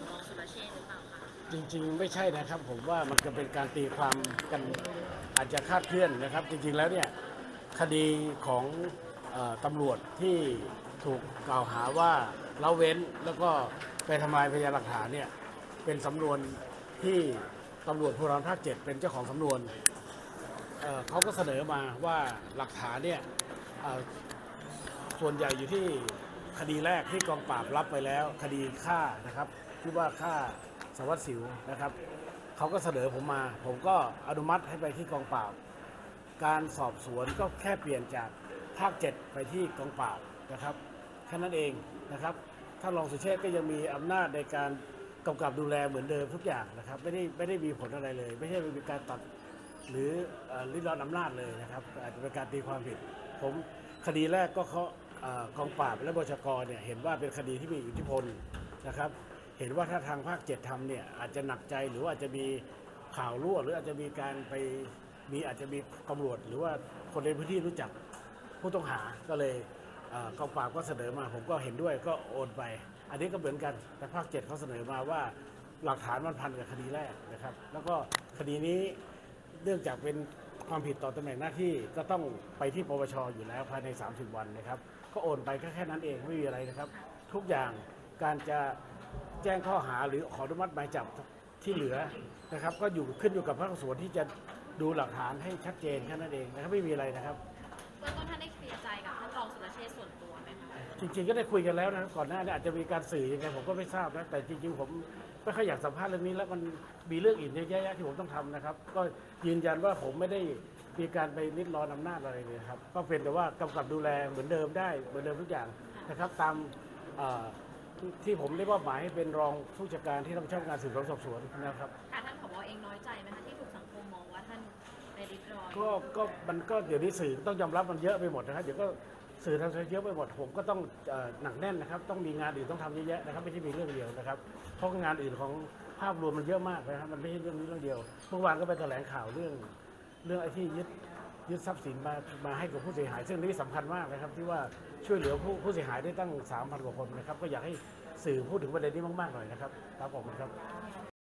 ชษฐ์หรือเปล่าคะจริงๆ ไม่ใช่นะครับ ผมว่ามันก็เป็นการตีความกันอาจจะคาดเคลื่อนนะครับ จริงๆแล้วเนี่ยคดีของเออตำรวจที่ถูกกล่าวหาว่าละเว้นแล้วก็ไปทำลายพยานหลักฐานเนี่ยเป็นสำนวนที่ตำรวจภูธรภาคเจ็ดเป็นเจ้าของสำนวนเอ่อเขาก็เสนอมาว่าหลักฐานเนี่ยเอ่อส่วนใหญ่อยู่ที่ คดีแรกที่กองปราบรับไปแล้ว คดีฆ่านะครับที่ว่าฆ่าสารวัสดิ์สิวนะครับเขาก็เสนอผมมา ผมก็อนุมัติให้ไปที่กองปราบ การสอบสวนก็แค่เปลี่ยนจากภาค 7 ไปที่กองปราบนะครับแค่นั้นเองนะครับถ้านรองสุเชษก็ยังมีอำนาจในการกำกับดูแลเหมือนเดิมทุกอย่างนะครับไม่ได้ไม่ได้มีผลอะไรเลย ไม่ใช่มีการตัดหรือเอ่อริดรอนอำนาจเลยนะครับอาจจะเป็นการตีความผิด ผมคดีแรกก็เขา กองปราบและบชกเนี่ยเห็นว่าเป็นคดีที่มีอิทธิพลนะครับ เห็นว่าถ้าทางภาคเจ็ดทำเนี่ยอาจจะหนักใจหรือว่าอาจจะมีข่าวรั่วหรืออาจจะมีการไปมีอาจจะมีตำรวจหรือว่าคนในพื้นที่รู้จักผู้ต้องหาก็เลยอกองปราบก็เสนอมา ผมก็เห็นด้วยก็โอนไป อันนี้ก็เหมือนกันแต่ภาคเจ็ดเขาเสนอมาว่าหลักฐานมันพันกับคดีแรกนะครับ แล้วก็คดีนี้เนื่องจากเป็น ความผิดต่อตำแหน่งหน้าที่ก็ต้องไปที่ปปชอยู่แล้วภายใน 30 วันนะครับ ก็โอนไปก็แค่นั้นเองไม่มีอะไรนะครับ ทุกอย่างการจะแจ้งข้อหาหรือขออนุมัติหมายจับที่เหลือนะครับ ก็อยู่ขึ้นอยู่กับพนักงานสอบสวนที่จะดูหลักฐานให้ชัดเจนแค่นั้นเองนะครับไม่มีอะไรนะครับ เบื้องต้นท่านได้เคลียร์ใจกับท่านรองสุรเชษฐ์ส่วนตัวไหมคะจริงๆก็ได้คุยกันแล้วนะครับก่อนหน้านี้อาจจะมีการสื่อยังไงผมก็ไม่ทราบนะแต่จริงๆผมไม่ค่อยอยากสัมภาษณ์เรื่องนี้แล้วมันมีเรื่องอื่นเยอะแยะที่ผมต้องทำนะครับ ก็ยืนยันว่าผมไม่ได้มีการไปนิดรอนอำนาจอะไรเลยครับก็เป็นแต่ว่ากำกับดูแลเหมือนเดิมได้เหมือนเดิมทุกอย่างนะครับ ตามเอ่อที่ผมได้มอบหมายให้เป็นรองผู้จัดการที่ต้องช่องการสืบสวนสอบสวนนะครับค่ะท่านผบเองน้อยใจไหมคะที่ถูกสังคมมองว่าท่าน ไปริดรอนก็ก็มันก็เดี๋ยวนี้สื่อต้องยอมรับมันเยอะไปหมดนะครับเดี๋ยวก็สื่อทางโซเชียลไปหมดผมก็ต้องเอ่อหนักแน่นนะครับ ต้องมีงานอื่นต้องทำเยอะแยะนะครับไม่ใช่มีเรื่องเดียวนะครับเพราะงานอื่นของภาพรวมมันเยอะมากนะครับมันไม่ใช่เรื่องนี้เรื่องเดียวเมื่อวานก็ไปแถลงข่าวเรื่อง เรื่องไอ้ที่ยึดยึดทรัพย์สินมามาให้กับผู้เสียหาย ซึ่งนี่สำคัญมากนะครับที่ว่าช่วยเหลือผู้ผู้เสียหายได้ตั้ง 3,000 กว่าคนนะครับ ก็อยากให้สื่อพูดถึงประเด็นนี้มากๆหน่อยนะครับครับผมครับ